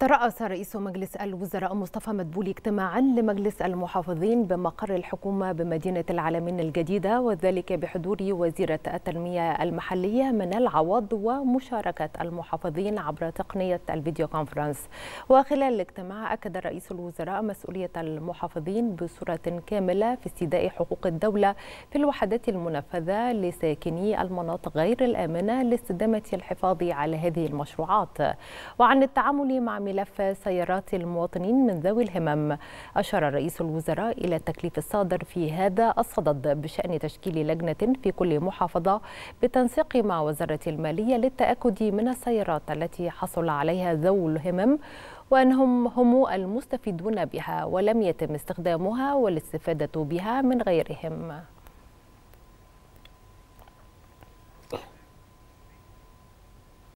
ترأس رئيس مجلس الوزراء مصطفى مدبولي اجتماعا لمجلس المحافظين بمقر الحكومة بمدينة العالمين الجديدة وذلك بحضور وزيرة التنمية المحلية من العوض ومشاركة المحافظين عبر تقنية الفيديو كونفرنس. وخلال الاجتماع أكد رئيس الوزراء مسؤولية المحافظين بصورة كاملة في استيداء حقوق الدولة في الوحدات المنفذة لساكني المناطق غير الآمنة لاستدامة الحفاظ على هذه المشروعات. وعن التعامل مع ملف سيارات المواطنين من ذوي الهمم. أشار رئيس الوزراء إلى التكليف الصادر في هذا الصدد بشأن تشكيل لجنة في كل محافظة بالتنسيق مع وزارة المالية للتأكد من السيارات التي حصل عليها ذوي الهمم وأنهم هم المستفيدون بها ولم يتم استخدامها والاستفادة بها من غيرهم.